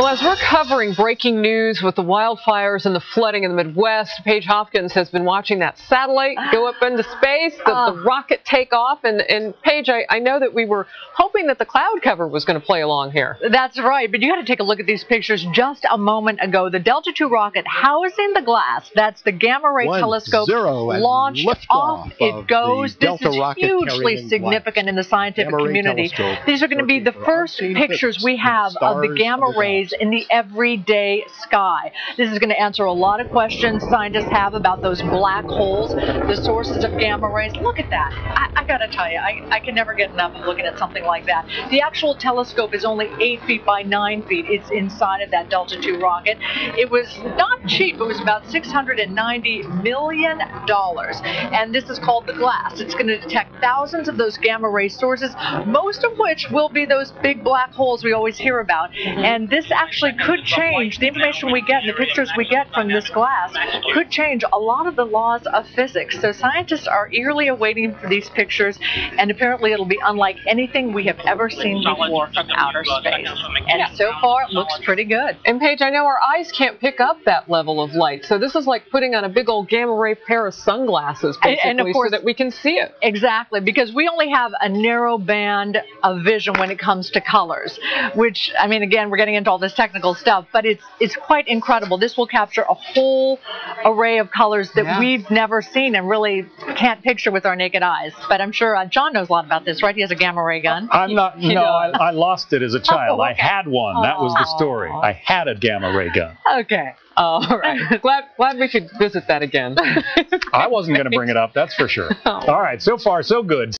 Well, as we're covering breaking news with the wildfires and the flooding in the Midwest, Paige Hopkins has been watching that satellite go up into space, the, the Oh. rocket take off. And, and Paige, I, I know that we were hoping that the cloud cover was going to play along here. That's right, but you got to take a look at these pictures just a moment ago. The Delta II rocket housing the GLAST. That's the Gamma Ray One Telescope zero and launched liftoff off. of It goes. This Delta is rocket hugely carrying significant in the scientific Gamma community. These are going to be the first pictures we have of the gamma of in the everyday sky. This is going to answer a lot of questions scientists have about those black holes, the sources of gamma rays. Look at that. I, I got to tell you, I, I can never get enough of looking at something like that. The actual telescope is only 8 feet by 9 feet. It's inside of that Delta II rocket. It was not cheap. It was about $690 million. And this is called the GLAST. It's going to detect thousands of those gamma ray sources, most of which will be those big black holes we always hear about. Mm-hmm. And this actually could change the information we get and the pictures we get from this GLAST could change a lot of the laws of physics. So scientists are eagerly awaiting for these pictures, and apparently it'll be unlike anything we have ever seen before from outer space. And so far, it looks pretty good. And Paige, I know our eyes can't pick up that level of light. So this is like putting on a big old gamma ray pair of sunglasses, And- basically, and of course- so that we can see it. Exactly, because we only have a narrow band of vision when it comes to colors, which I mean, again, we're getting into all this technical stuff, but it's it's quite incredible. This will capture a whole array of colors that Yeah. we've never seen and really can't picture with our naked eyes. But I'm sure uh, John knows a lot about this, right? He has a gamma ray gun. I'm not. You No, know. I, I lost it as a child. I okay. had one. That was the story. I had a gamma ray gun. Okay. all right. glad glad we could visit that again. I wasn't going to bring it up. That's for sure. All right. So far, so good.